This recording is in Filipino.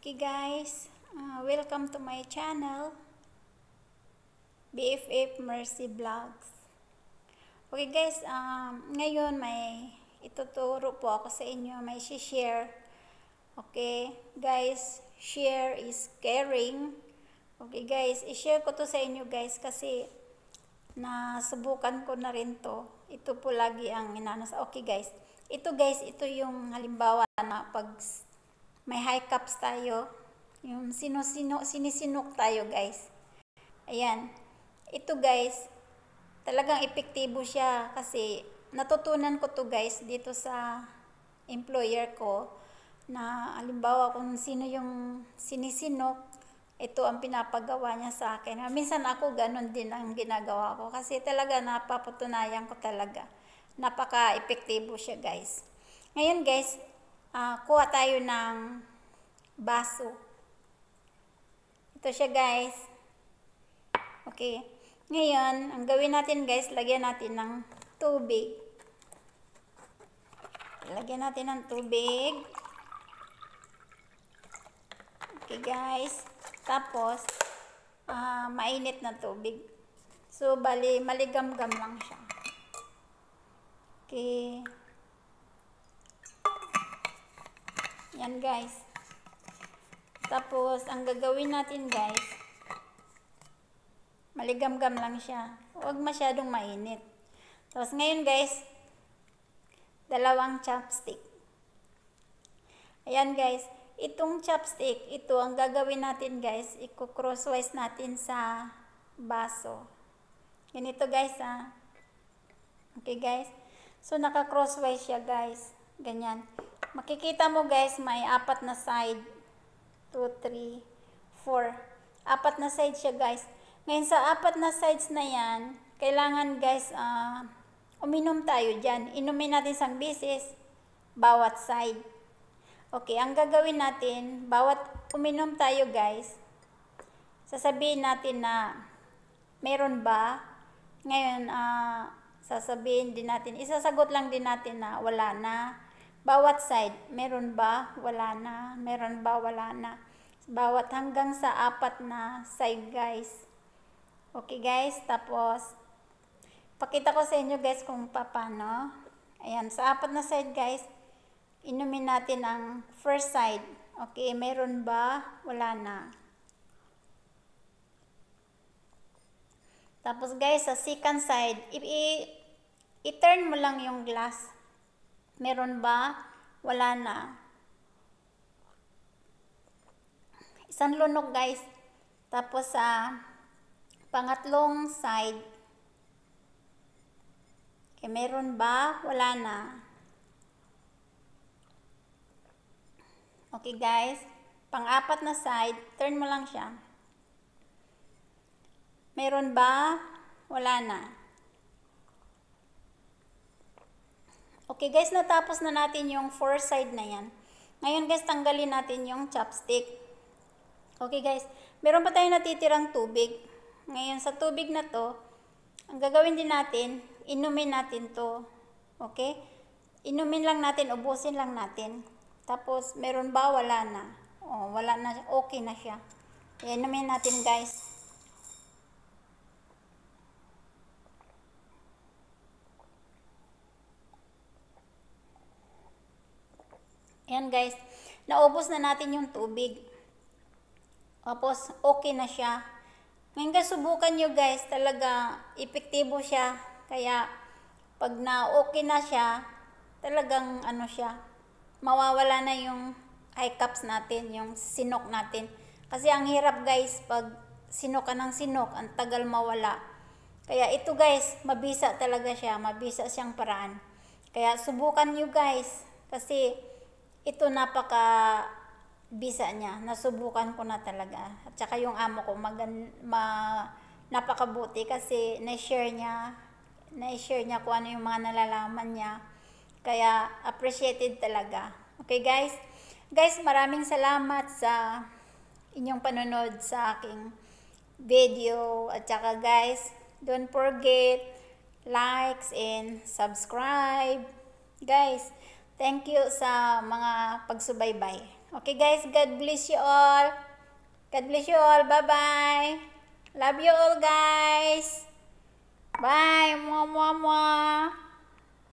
Okay guys, uh, welcome to my channel, BFF Mercy Vlogs. Okay guys, um, ngayon may ituturo po ako sa inyo, may share. Okay guys, share is caring. Okay guys, i-share ko to sa inyo guys kasi nasubukan ko na rin to. Ito po lagi ang inanas. Okay guys, ito guys, ito yung halimbawa na pag may high cups tayo. Yung sino-sino, sinisinok tayo guys. Ayan. Ito guys, talagang epektibo siya kasi natutunan ko to guys dito sa employer ko na alimbawa kung sino yung sinisinok, ito ang pinapagawa niya sa akin. Minsan ako ganun din ang ginagawa ko kasi talaga napapatunayan ko talaga. Napaka-epektibo siya guys. Ngayon guys, uh, kuha tayo ng baso. Ito siya guys. Okay. Ngayon, ang gawin natin guys, lagyan natin ng tubig. Lagyan natin ng tubig. Okay guys. Tapos, uh, mainit na tubig. So, bali, maligam-gam lang siya. Okay. Yan guys. Tapos, ang gagawin natin guys, maligam-gam lang siya. Huwag masyadong mainit. Tapos ngayon guys, dalawang chopstick. Ayan guys, itong chopstick, ito ang gagawin natin guys, i-crosswise natin sa baso. Ganito guys ha. Okay guys. So naka-crosswise siya guys. Ganyan. Makikita mo guys, may apat na side. 2, 3, 4. Apat na side siya guys. Ngayon sa apat na sides na yan, kailangan guys, uh, uminom tayo dyan. Inumin natin isang bisis, bawat side. Okay, ang gagawin natin, bawat uminom tayo guys, sasabihin natin na meron ba? Ngayon, uh, sasabihin din natin, isasagot lang din natin na wala na. Bawat side, meron ba? Wala na. Meron ba? Wala na. Bawat hanggang sa apat na side guys. Okay guys, tapos pakita ko sa inyo guys kung paano. Ayan, sa apat na side guys, inumin natin ang first side. Okay, meron ba? Wala na. Tapos guys, sa second side, i-turn mo lang yung glass. Meron ba? Wala na. Isang lunok guys. Tapos sa uh, pangatlong side, okay, meron ba? Wala na. Okay guys. Pang-apat na side, turn mo lang siya. Meron ba? Wala na. Okay guys, natapos na natin yung four side na yan. Ngayon guys, tanggalin natin yung chopstick. Okay guys, meron pa tayong natitirang tubig. Ngayon sa tubig na to, ang gagawin din natin, inumin natin to. Okay? Inumin lang natin, ubusin lang natin. Tapos, meron ba? Wala na. Oh, wala na. Okay na siya. Inumin natin guys. Ayan guys, naubos na natin yung tubig. Tapos, okay na siya. Ngayon guys, subukan nyo guys, talaga epektibo siya. Kaya, pag na okay na siya, talagang ano siya, mawawala na yung high cups natin, yung sinok natin. Kasi ang hirap guys, pag sinok ka ng sinok, ang tagal mawala. Kaya ito guys, mabisa talaga siya, mabisa siyang paraan. Kaya subukan nyo guys, kasi ito napaka bisa niya. Nasubukan ko na talaga. At saka yung amo ko magan, ma, napakabuti kasi na-share niya na-share niya kung ano yung mga nalalaman niya. Kaya appreciated talaga. Okay guys? Guys, maraming salamat sa inyong panonood sa aking video. At saka guys, don't forget likes and subscribe. Guys, Thank you sa mga pagsubaybay. Okay guys, God bless you all. God bless you all. Bye-bye. Love you all guys. Bye. Mwah, mwah, mwah.